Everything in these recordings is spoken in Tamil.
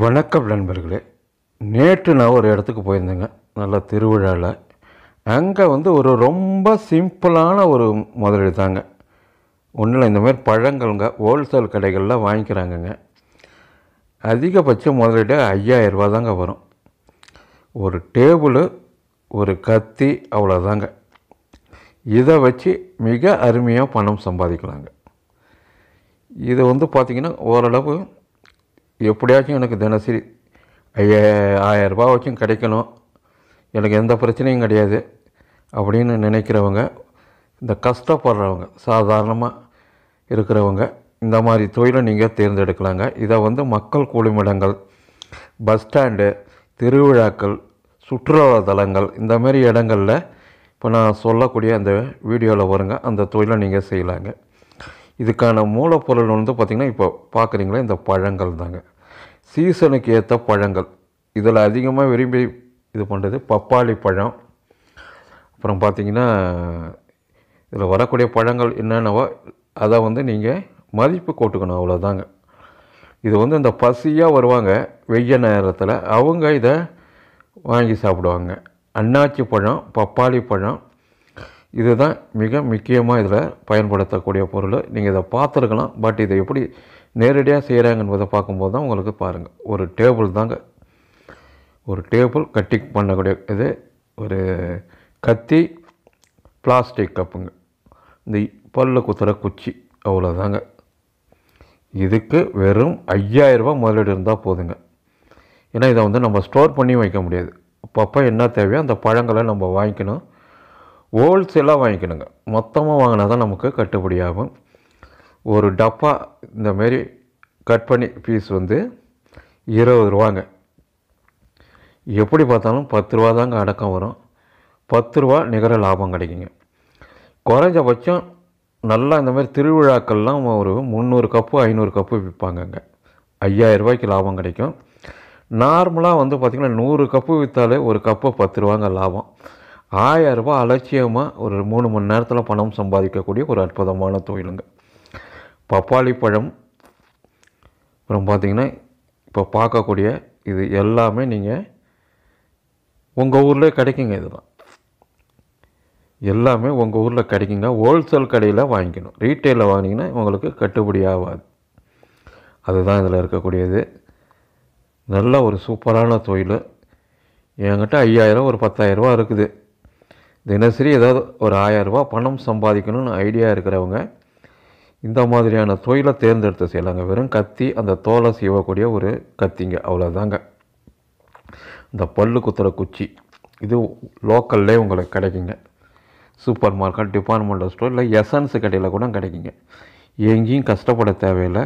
வணக்கம் நண்பர்களே. நேற்று நான் ஒரு இடத்துக்கு போயிருந்தேங்க. நல்ல திருவிழாவில் அங்கே வந்து ஒரு ரொம்ப சிம்பிளான ஒரு முதலீடு தாங்க. ஒன்றில் இந்த மாதிரி பழங்கள்ங்க ஹோல்சேல் கடைகளில் வாங்கிக்கிறாங்கங்க. அதிகபட்ச முதலீடு ஐயாயிரரூபா தாங்க வரும். ஒரு டேபிளு ஒரு கத்தி அவ்வளோதாங்க இதை வச்சு மிக அருமையாக பணம் சம்பாதிக்கலாங்க. இது வந்து பார்த்திங்கன்னா ஓரளவு எப்படியாச்சும் எனக்கு தினசரி ஐய ஆயரரூபா வச்சும் கிடைக்கணும். எனக்கு எந்த பிரச்சனையும் கிடையாது அப்படின்னு நினைக்கிறவங்க இந்த கஷ்டப்படுறவங்க சாதாரணமாக இருக்கிறவங்க இந்த மாதிரி தொழிலை நீங்கள் தேர்ந்தெடுக்கலாங்க. இதை வந்து மக்கள் கூலிமிடங்கள் பஸ் ஸ்டாண்டு திருவிழாக்கள் சுற்றுலா தலங்கள் இந்த மாதிரி இடங்களில் இப்போ நான் சொல்லக்கூடிய அந்த வீடியோவில் வருங்க அந்த தொழிலை நீங்கள் செய்யலாங்க. இதுக்கான மூலப்பொருள் வந்து பார்த்திங்கன்னா இப்போ பார்க்குறீங்களா இந்த பழங்கள் தாங்க சீசனுக்கு ஏற்ற பழங்கள். இதில் அதிகமாக விரும்பி இது பண்ணுறது பப்பாளி பழம். அப்புறம் பார்த்திங்கன்னா இதில் வரக்கூடிய பழங்கள் என்னென்னவோ அதை வந்து நீங்கள் மதிப்பு கூட்டுக்கணும் அவ்வளோதாங்க இது வந்து இந்த பசியாக வருவாங்க வெய்ய நேரத்தில். அவங்க இதை வாங்கி சாப்பிடுவாங்க. அன்னாச்சி பழம் பப்பாளி பழம் இதுதான் மிக முக்கியமாக இதில் பயன்படுத்தக்கூடிய பொருள். நீங்கள் இதை பார்த்துருக்கலாம் பட் இதை எப்படி நேரடியாக செய்கிறாங்கன்றதை பார்க்கும்போது தான் உங்களுக்கு பாருங்கள் ஒரு டேபிள் தாங்க. ஒரு டேபிள் கட்டிங் பண்ணக்கூடிய இது ஒரு கத்தி பிளாஸ்டிக் கப்புங்க. இந்த பல்லு குத்துற குச்சி அவ்வளோதாங்க இதுக்கு வெறும் ஐயாயிரரூபா முதலீடு இருந்தால் போதுங்க. ஏன்னா இதை வந்து நம்ம ஸ்டோர் பண்ணி வைக்க முடியாது. அப்பப்போ என்ன தேவையோ அந்த பழங்களை நம்ம வாங்கிக்கணும். ஹோல்சேலாக வாங்கிக்கணுங்க. மொத்தமாக வாங்கினா தான் நமக்கு கட்டுப்படியாகும் ஒரு டப்பா இந்தமாரி கட் பண்ணி பீஸ் வந்து இருபது ரூபாங்க. எப்படி பார்த்தாலும் பத்து ரூபா தாங்க அடக்கம் வரும். பத்து ரூபா நிகர லாபம் கிடைக்குங்க. குறைஞ்சபட்சம் நல்லா இந்த மாதிரி திருவிழாக்கள்லாம் ஒரு முந்நூறு கப்பு ஐநூறு கப்பு விற்பாங்கங்க. ஐயாயிரம் ரூபாய்க்கு லாபம் கிடைக்கும். நார்மலாக வந்து பார்த்திங்கன்னா நூறு கப்பு விற்றாலே ஒரு கப்பு பத்து ரூபாங்க லாபம். ஆயரரூபா அலட்சியமாக ஒரு மூணு மணி நேரத்தில் பணம் சம்பாதிக்கக்கூடிய ஒரு அற்புதமான தொழிலுங்க. பப்பாளி பழம். அப்புறம் பார்த்திங்கன்னா இப்போ பார்க்கக்கூடிய இது எல்லாமே நீங்கள் உங்கள் ஊரில் கிடைக்குங்க இதெல்லாம். எல்லாமே உங்கள் ஊரில் கிடைக்குங்க. ஹோல்சேல் கடையில் வாங்கிக்கணும். ரீட்டெயிலில் வாங்கினீங்கன்னா உங்களுக்கு கட்டுப்படி ஆகாது. அதுதான் இதில் இருக்கக்கூடியது. நல்ல ஒரு சூப்பரான தொழில். என்கிட்ட ஐயாயிரம் ஒரு பத்தாயிரரூபா இருக்குது. தினசரி ஏதாவது ஒரு ஆயரூபா பணம் சம்பாதிக்கணும்னு ஐடியா இருக்கிறவங்க இந்த மாதிரியான தொழிலை தேர்ந்தெடுத்து செய்யலாங்க வெறும் கத்தி அந்த தோலை சீவக்கூடிய ஒரு கத்திங்க. அவ்வளோதாங்க இந்த பல்லு குத்துற குச்சி இது லோக்கல்லே உங்களுக்கு கிடைக்குங்க. சூப்பர் மார்க்கெட் டிபார்ட்மெண்டல் ஸ்டோர் இல்லை எசன்ஸ் கடையில் கூட கிடைக்குங்க. எங்கேயும் கஷ்டப்பட தேவையில்லை.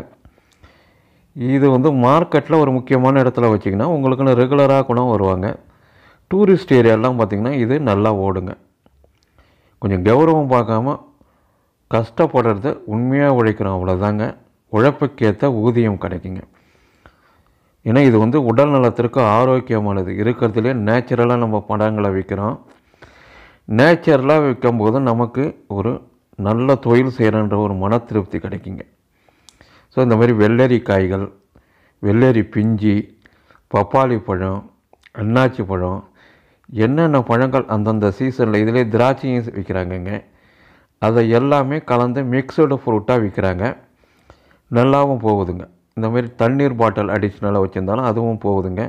இது வந்து மார்க்கெட்டில் ஒரு முக்கியமான இடத்துல வச்சிங்கன்னா உங்களுக்குன்னு ரெகுலராக கூட வருவாங்க. டூரிஸ்ட் ஏரியாலாம் பார்த்திங்கன்னா இது நல்லா ஓடுங்க. கொஞ்சம் கௌரவம் பார்க்காம கஷ்டப்படுறத உண்மையாக உழைக்கிறோம் அவ்வளோதாங்க உழைப்புக்கேற்ற ஊதியம் கிடைக்குங்க. ஏன்னா இது வந்து உடல் நலத்திற்கு ஆரோக்கியமானது. இருக்கிறதுலே நேச்சுரலாக நம்ம படங்களை விற்கிறோம் நேச்சுரலாக விற்கும்போது நமக்கு ஒரு நல்ல தொழில் செய்கிறன்ற ஒரு மன திருப்தி கிடைக்குங்க. ஸோ இந்த மாதிரி வெள்ளரி காய்கள் வெள்ளரி பிஞ்சி பப்பாளி பழம் அன்னாச்சி பழம் என்னென்ன பழங்கள் அந்தந்த சீசனில் இதிலே திராட்சையும் விற்கிறாங்கங்க அதை எல்லாமே கலந்து மிக்சடு ஃப்ரூட்டாக விற்கிறாங்க நல்லாவும் போகுதுங்க. இந்த மாதிரி தண்ணீர் பாட்டில் அடிஷ்னலாக வச்சுருந்தாலும் அதுவும் போகுதுங்க.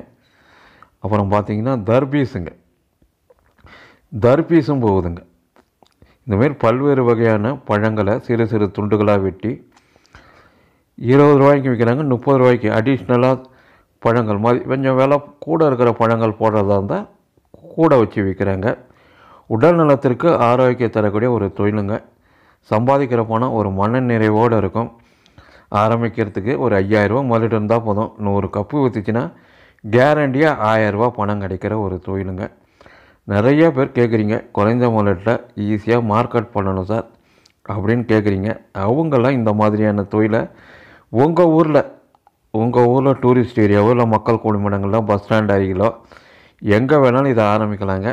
அப்புறம் பார்த்திங்கன்னா தர்பீஸுங்க. தர்பீஸும் போகுதுங்க. இந்தமாரி பல்வேறு வகையான பழங்களை சிறு சிறு துண்டுகளாக வெட்டி இருபது ரூபாய்க்கு விற்கிறாங்க முப்பது ரூபாய்க்கு அடிஷ்னலாக பழங்கள் மாதிரி கொஞ்சம் விலை கூட இருக்கிற பழங்கள் போடுறதா இருந்தால் கூட வச்சு விற்கிறாங்க உடல் நலத்திற்கு ஆரோக்கியம் தரக்கூடிய ஒரு தொழிலுங்க. சம்பாதிக்கிற பணம் ஒரு மன நிறைவோடு இருக்கும். ஆரம்பிக்கிறதுக்கு ஒரு ஐயாயிரரூபா முதலீடு இருந்தால் போதும். நூறு கப்பு விற்றுச்சுன்னா கேரண்டியாக ஆயரூபா பணம் கிடைக்கிற ஒரு தொழிலுங்க. நிறைய பேர் கேட்குறீங்க குறைந்த முதலீட்டில் ஈஸியாக மார்க்கெட் பண்ணணும் சார் அப்படின்னு கேட்குறீங்க அவங்கெல்லாம் இந்த மாதிரியான தொழிலை உங்கள் ஊரில் உங்கள் ஊரில் டூரிஸ்ட் ஏரியாவோ இல்லை மக்கள் குழுமிடங்களோ பஸ் ஸ்டாண்ட் அருகிலோ எங்கே வேணாலும் இதை ஆரம்பிக்கலாங்க.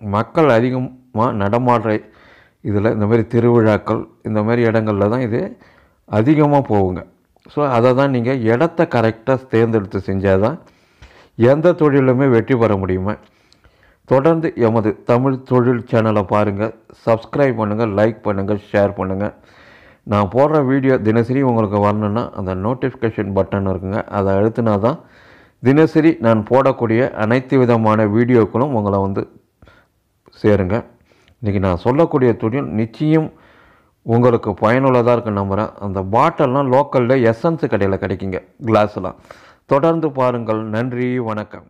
மக்கள் அதிகமாக நடமாடுற இதில் இந்த மாதிரி திருவிழாக்கள் இந்த மாதிரி இடங்களில் தான் இது அதிகமாக போகுங்க. ஸோ அதை தான் நீங்கள் இடத்த கரெக்டாக தேர்ந்தெடுத்து செஞ்சால் தான் எந்த தொழிலுமே வெற்றி பெற முடியுமா. தொடர்ந்து எமது தமிழ் தொழில் சேனலை பாருங்கள் சப்ஸ்கிரைப் பண்ணுங்கள் லைக் பண்ணுங்கள் ஷேர் பண்ணுங்கள் நான் போடுற வீடியோ தினசரி உங்களுக்கு வரணுன்னா அந்த நோட்டிஃபிகேஷன் பட்டன் இருக்குங்க. அதை அழுத்தினா தான் தினசரி நான் போடக்கூடிய அனைத்து விதமான வீடியோக்களும் உங்களை வந்து சேருங்க. இன்றைக்கி நான் சொல்லக்கூடிய துணியும் நிச்சயம் உங்களுக்கு பயனுள்ளதாக இருக்க நம்புகிறேன் அந்த பாட்டில்லாம் லோக்கலில் எசன்ஸ் கடையில் கிடைக்குங்க கிளாஸ்லாம் தொடர்ந்து பாருங்கள். நன்றி வணக்கம்.